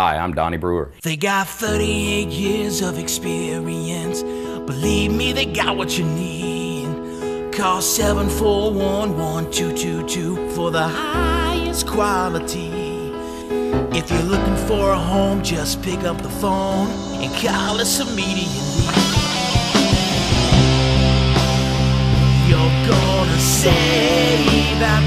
Hi, I'm Donnie Brewer. They got 38 years of experience. Believe me, they got what you need. Call 7411222 for the highest quality. If you're looking for a home, just pick up the phone and call us immediately. You're gonna save that.